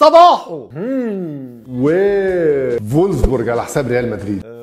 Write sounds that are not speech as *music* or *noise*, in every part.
صباحه وفولسبورج على حساب ريال مدريد.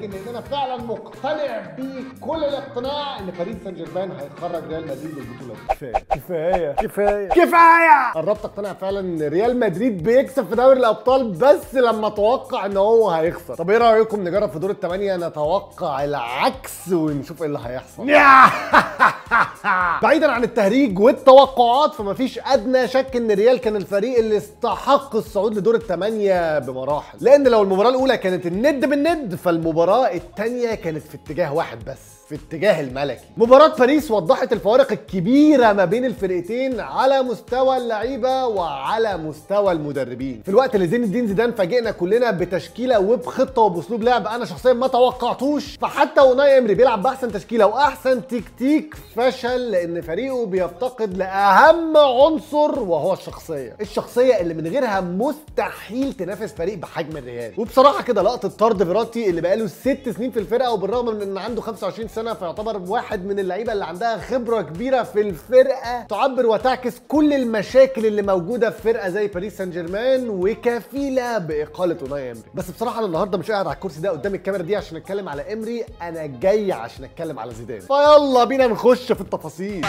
ولكن أنا فعلا مقتنع بكل الاقتناع إن باريس سان جيرمان هيخرج ريال مدريد من البطوله دي كفاية. كفاية. كفاية. كفاية! قربت اقتنع فعلا إن ريال مدريد بيكسب في دوري الأبطال بس لما أتوقع إن هو هيخسر. طب إيه رأيكم نجرب في دور الثمانيه نتوقع العكس ونشوف إيه اللي هيحصل. *laughs* بعيدا عن التهريج والتوقعات فمفيش أدنى شك إن ريال كان الفريق اللي استحق الصعود لدور الثمانيه بمراحل. لأن لو المباراة الأولى كانت الند بالند فالمباراة الثانية كانت في اتجاه واحد بس. في اتجاه الملكي. مباراة باريس وضحت الفوارق الكبيرة ما بين الفرقتين على مستوى اللعيبة وعلى مستوى المدربين. في الوقت اللي زين الدين زيدان فاجئنا كلنا بتشكيلة وبخطة وبأسلوب لعب أنا شخصيا ما توقعتوش. فحتى أوناي إمري بيلعب بأحسن تشكيلة وأحسن تكتيك فشل لأن فريقه بيفتقد لأهم عنصر وهو الشخصية. الشخصية اللي من غيرها مستحيل تنافس فريق بحجم الريال. وبصراحة كده لقطة طرد فيراتي اللي بقاله ست سنين في الفرقة وبالرغم من إن عنده 25 سنة سنة فيعتبر واحد من اللعيبة اللي عندها خبرة كبيرة في الفرقة. تعبر وتعكس كل المشاكل اللي موجودة في فرقة زي باريس سان جيرمان وكفيلة بإقالة أوناي إمري. بس بصراحة أنا النهارده مش قاعد على الكرسي ده قدام الكاميرا دي عشان أتكلم على إمري أنا جاي عشان أتكلم على زيدان. فيلا بينا نخش في التفاصيل.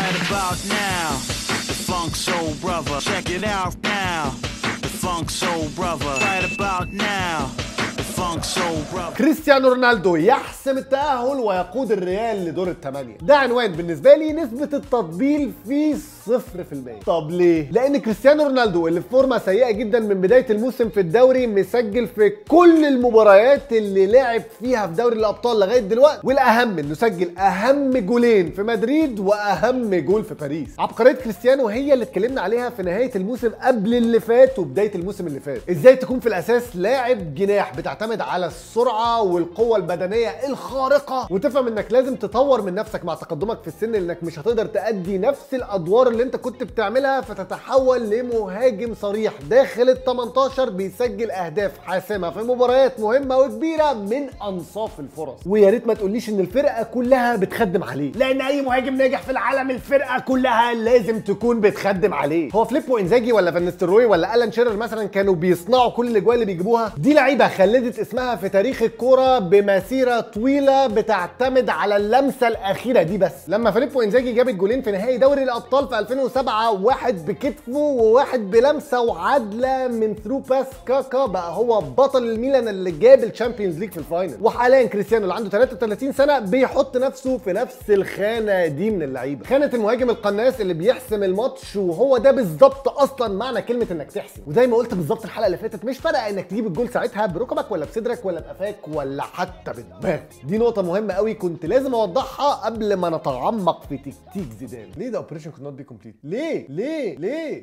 Funk Soul Brother. Check it out now, the Funk Soul Brother. Right about now, كريستيانو رونالدو يحسم التأهل ويقود الريال لدور الثمانية ده عنوان بالنسبة لي نسبة التطبيل فيه صفر في المية. طب ليه؟ لأن كريستيانو رونالدو اللي في فورمة سيئة جدا من بداية الموسم في الدوري مسجل في كل المباريات اللي لعب فيها في دوري الأبطال لغاية دلوقتي. والأهم إنه سجل أهم جولين في مدريد وأهم جول في باريس. عبقرية كريستيانو هي اللي اتكلمنا عليها في نهاية الموسم قبل اللي فات وبداية الموسم اللي فات. إزاي تكون في الأساس لاعب جناح بتعتمد على السرعة والقوة البدنية الخارقة. وتفهم إنك لازم تطور من نفسك مع تقدمك في السن انك مش هتقدر تأدي نفس الأدوار اللي أنت كنت بتعملها فتتحول لمهاجم صريح داخل ال 18 بيسجل أهداف حاسمة في مباريات مهمة وكبيرة من أنصاف الفرص. ويا ريت ما تقوليش إن الفرقة كلها بتخدم عليه لأن أي مهاجم ناجح في العالم الفرقة كلها لازم تكون بتخدم عليه. هو فليبو انزاجي ولا فان نيستلروي ولا ألان شيرر مثلا كانوا بيصنعوا كل الأجوال اللي بيجيبوها؟ دي لعيبة خلدت اسمها في تاريخ الكورة بمسيرة طويلة بتعتمد على اللمسة الأخيرة دي بس. لما فيليبو إنزاجي جاب الجولين في نهائي دوري الأبطال في 2007 واحد بكتفه وواحد بلمسة وعدى له من through pass كاكا بقى هو بطل الميلان اللي جاب ال Champions League في ال final. وحاليا كريستيانو اللي عنده 33 سنة بيحط نفسه في نفس الخانة دي من اللعيبة. خانة المهاجم القناص اللي بيحسم الماتش وهو ده بالظبط أصلا معنى كلمة إنك تحسم. وزي ما قلت بالظبط الحلقة اللي فاتت مش فارقة إنك تجيب الجول ساعتها بركبك ولا بصدرك ولا بقفاك ولا حتى بدماغك دي نقطة مهمة قوي كنت لازم أوضحها قبل ما نتعمق في تكتيك زيدان. ليه ده operation could not be completed ليه؟ ليه؟ ليه؟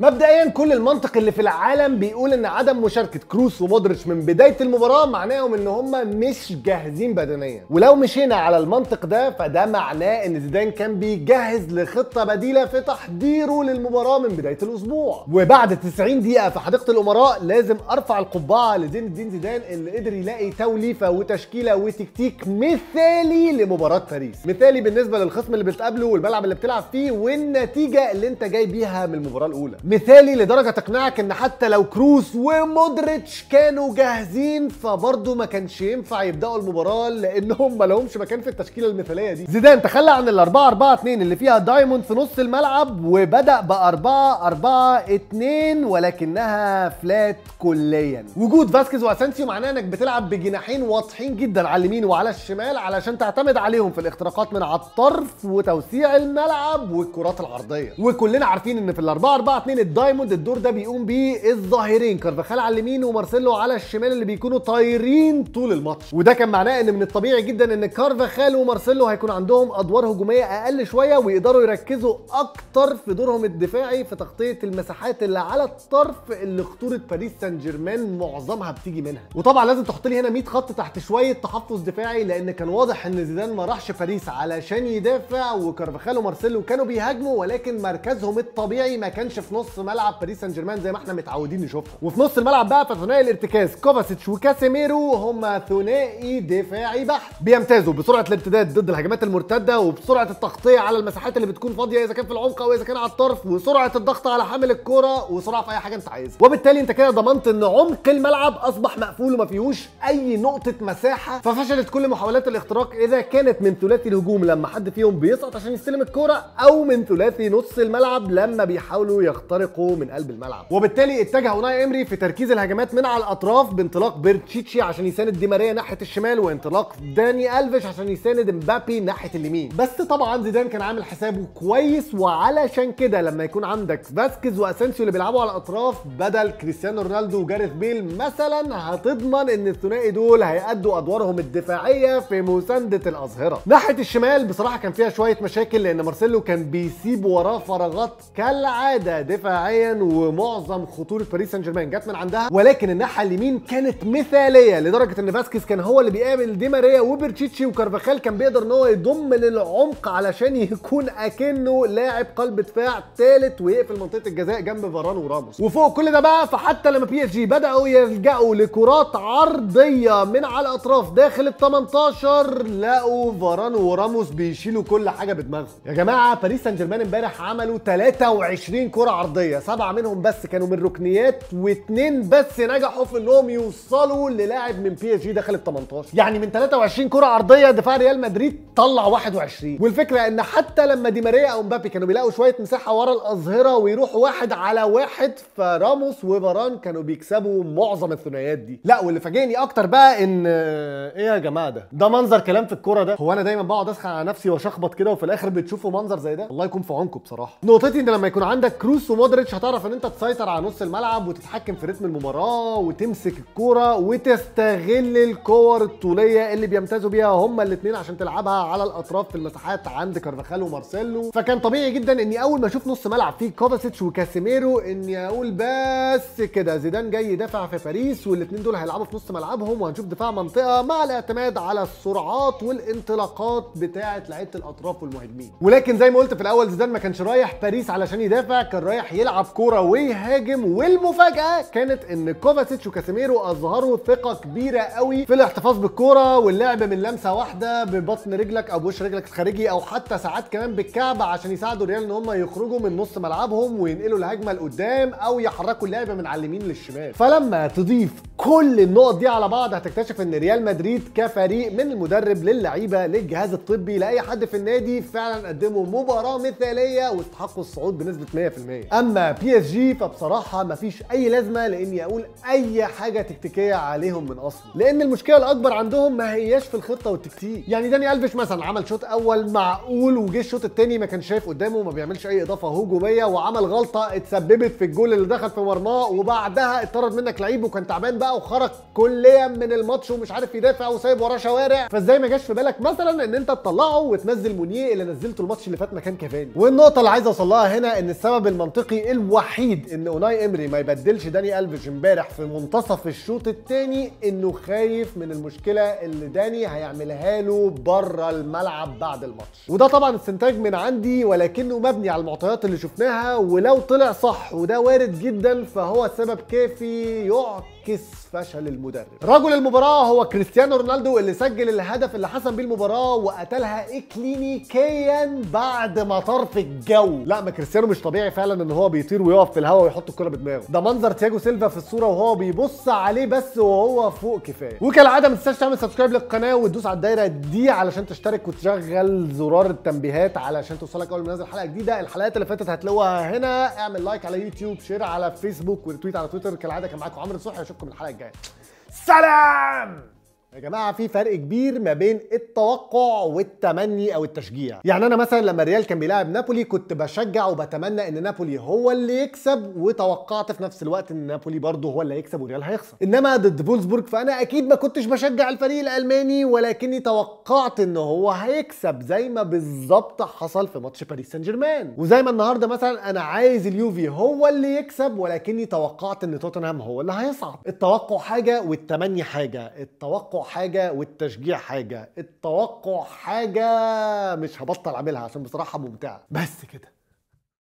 مبدئيا كل المنطق اللي في العالم بيقول إن عدم مشاركة كروس ومودريتش من بداية المباراة معناهم إن هم مش جاهزين بدنيا. ولو مشينا على المنطق ده فده معناه إن زيدان كان بيجهز لخطة بديلة في تحضيره للمباراة من بداية الأسبوع. وبعد 90 دقيقة في حديقة الأمراء لازم أرفع القبعة لزين الدين زيدان اللي قدر يلاقي توليفة وتشكيلة وتكتيك مثالي لمباراة باريس. مثالي بالنسبة للخصم اللي بتقابله والملعب اللي بتلعب فيه والنتيجة اللي أنت جاي بيها من المباراة الأولى. مثالي لدرجة تقنعك إن حتى لو كروس ومودريتش كانوا جاهزين فبرضه ما كانش ينفع يبدأوا المباراة لانهم ما لهمش مكان في التشكيلة المثالية دي. زيدان تخلى عن ال 4 4 2 اللي فيها diamond في نص الملعب وبدأ ب 4 4 2 ولكنها flat كليا. وجود فاسكيز وأسانسيو معناه إنك بتلعب بجناحين واضحين جدا على اليمين وعلى الشمال علشان تعتمد عليهم في الاختراقات من على الطرف وتوسيع الملعب والكرات العرضية. وكلنا عارفين إن في ال 4 4 2 ال diamond الدور ده بيقوم بيه الظهيرين. كارفاخال على اليمين ومارسيلو على الشمال اللي بيكونوا طايرين طول الماتش. وده كان معناه إن من الطبيعي جدا إن كارفاخال ومارسيلو هيكون عندهم أدوار هجومية أقل شوية ويقدروا يركزوا أكتر في دورهم الدفاعي في تغطية المساحات اللي على الطرف اللي خطورة باريس سان جيرمان معظمها بتيجي تيجي منها. وطبعا لازم تحط لي هنا 100 خط تحت شوية تحفظ دفاعي لأن كان واضح إن زيدان ما راحش باريس علشان يدافع وكارفاخال ومارسيلو كانوا بيهاجموا ولكن مركزهم الطبيعي ما كانش في نص ملعب باريس سان جيرمان زي ما إحنا متعودين نشوفها وفي نص الملعب بقى في ثنائي الارتكاز كوفاسيتش وكاسيميرو هم ثنائي دفاعي بحت. بيمتازوا بسرعة الارتداد ضد الهجمات المرتدة وبسرعة التغطية على المساحات اللي بتكون فاضية إذا كان في العمق أو إذا كان على الطرف وسرعة الضغط على حامل الكره وسرعة في أي حاجة أنت عايزها. وبالتالي أنت كده ضمنت إن عمق الملعب أصبح مقفول وما فيهوش أي نقطة مساحة. ففشلت كل محاولات الاختراق إذا كانت من ثلاثي الهجوم لما حد فيهم بيسقط عشان يستلم الكره أو من ثلاثي نص الملعب لما بيحاولوا يخترقوا من قلب الملعب. وبالتالي اتجه أوناي إمري في تركيز الهجمات من على الأطراف بانطلاق بيرتشيتشي عشان يساند دي ماريا ناحية الشمال وانطلاق داني ألفيش عشان يساند مبابي ناحية اليمين. بس طبعا زيدان كان عامل حسابه كويس وعلشان كده لما يكون عندك فاسكيز وأسينسيو اللي بيلعبوا على الأطراف بدل كريستيانو رونالدو وجاريث بيل مثلا هتضمن إن الثنائي دول هيأدوا أدوارهم الدفاعية في مساندة الأظهرة. ناحية الشمال بصراحة كان فيها شوية مشاكل لأن مارسيلو كان بيسيب وراه فراغات كالعادة. دفاعيا ومعظم خطوره باريس سان جيرمان جت من عندها. ولكن الناحية اليمين كانت مثالية لدرجة إن فاسكيز كان هو اللي بيقابل دي ماريا وبرتشيتشي وكارفاخال كان بيقدر إن هو يضم للعمق علشان يكون أكنه لاعب قلب دفاع ثالث ويقفل منطقة الجزاء جنب فاران وراموس. وفوق كل ده بقى فحتى لما PSG بدأوا يلجأوا لكرات عرضية من على الأطراف داخل ال 18 لقوا فاران وراموس بيشيلوا كل حاجة بدماغهم. يا جماعة باريس سان جيرمان امبارح عملوا 23 كرة عرضية. سبعة منهم بس كانوا من ركنيات واثنين بس نجحوا في إنهم يوصلوا للاعب من PSG داخل ال 18 يعني من 23 كرة عرضية دفاع ريال مدريد طلع 21 والفكرة إن حتى لما دي ماريا أو مبابي كانوا بيلاقوا شوية مساحة ورا الأظهرة ويروحوا واحد على واحد فراموس وفاران كانوا بيكسبوا معظم الثنائيات دي. لا واللي فاجئني أكتر بقى إن إيه يا جماعة ده؟ ده منظر كلام في الكورة ده. هو أنا دايما بقعد اسخن على نفسي وأشخبط كده وفي الآخر بتشوفوا منظر زي ده؟ الله يكون في عونكم بصراحة. نقطتي إن لما يكون عندك كروس ومودريتش هتعرف إن أنت تسيطر على نص الملعب وتتحكم في رتم المباراة وتمسك الكورة وتستغل الكور الطولية اللي بيمتازوا بيها هما الاثنين عشان تلعبها على الأطراف في المساحات عند كارفاخال ومارسيلو. فكان طبيعي جدا إني أول ما أشوف نص ملعب فيه كوفاسيتش وكاسيميرو إني أقول بس كده زيدان جاي يدافع في باريس والاثنين دول هيلعبوا في نص ملعبهم وهنشوف دفاع منطقة مع الاعتماد على السرعات والانطلاقات بتاعة لعيبة الأطراف والمهاجمين. ولكن زي ما قلت في الأول زيدان ما كانش رايح باريس علشان يدافع كان رايح يلعب كورة ويهاجم. والمفاجأة كانت إن كوفاسيتش وكاسيميرو أظهروا ثقة كبيرة قوي في الاحتفاظ بالكورة واللعب من لمسة واحدة ببطن رجلك أو بوش رجلك الخارجي أو حتى ساعات كمان بالكعب عشان يساعدوا الريال إن هم يخرجوا من نص ملعبهم وينقلوا الهجمة لقدام أو يحركوا اللعب من على اليمين للشمال. فلما تضيف كل النقط دي على بعض هتكتشف إن ريال مدريد كفريق من المدرب للعيبة للجهاز الطبي لأي حد في النادي فعلا قدموا مباراة مثالية واستحقوا الصعود بنسبة 100% أما PSG فبصراحة مفيش أي لازمة لإني أقول أي حاجة تكتيكية عليهم من أصله. لأن المشكلة الأكبر عندهم ما هياش في الخطة والتكتيك. يعني داني ألفيش مثلا عمل شوط أول معقول وجه الشوط الثاني ما كان شايف قدامه وما بيعملش أي إضافة هجومية وعمل غلطة اتسببت في الجول اللي دخل في مرماه وبعدها اتطرد منك لعيب وكان تعبان بقى وخرج كليا من الماتش ومش عارف يدافع وسايب وراه شوارع. فازاي ما جاش في بالك مثلا إن أنت تطلعه وتنزل مونيه اللي نزلته الماتش اللي فات مكان كافاني؟ والنقطة اللي عايز أوصل لها هنا إن السبب المنطقي الوحيد إن أوناي إمري ما يبدلش داني ألفيش إمبارح في منتصف الشوط الثاني إنه خايف من المشكلة اللي داني هيعملها له بره الملعب بعد الماتش. وده طبعا استنتاج من عندي ولكنه مبني على المعطيات اللي شفناها ولو طلع صح وده وارد جدا فهو سبب كافي يعكس فشل المدرب. رجل المباراة هو كريستيانو رونالدو اللي سجل الهدف اللي حسم بيه المباراة وقتلها اكلينيكيا بعد ما طار في الجو. لا ما كريستيانو مش طبيعي فعلا إن هو بيطير ويقف في الهواء ويحط الكرة بدماغه. ده منظر تياجو سيلفا في الصورة وهو بيبص عليه بس وهو فوق كفاية. وكالعادة ما تنساش تعمل subscribe للقناة وتدوس على الدايرة دي علشان تشترك وتشغل زرار التنبيهات علشان توصلك أول ما انزل حلقة جديدة. الحلقات اللي فاتت هتلاقوها هنا. اعمل like على يوتيوب share على فيسبوك و retweet على تويتر. كالعادة كان معاكم عمرو صحي اشوفكم الحلقة. الجاية سلام! يا جماعة في فرق كبير ما بين التوقع والتمني أو التشجيع. يعني أنا مثلا لما الريال كان بيلاعب نابولي كنت بشجع وبتمنى إن نابولي هو اللي يكسب وتوقعت في نفس الوقت إن نابولي برضه هو اللي هيكسب والريال هيخسر. إنما ضد فولسبورج فأنا أكيد ما كنتش بشجع الفريق الألماني ولكني توقعت إن هو هيكسب زي ما بالظبط حصل في ماتش باريس سان جيرمان وزي ما النهارده مثلا أنا عايز اليوفي هو اللي يكسب ولكني توقعت إن توتنهام هو اللي هيصعد. التوقع حاجة والتمني حاجة. التوقع حاجة والتشجيع حاجة التوقع حاجة مش هبطل أعملها عشان بصراحة ممتعة. بس كده.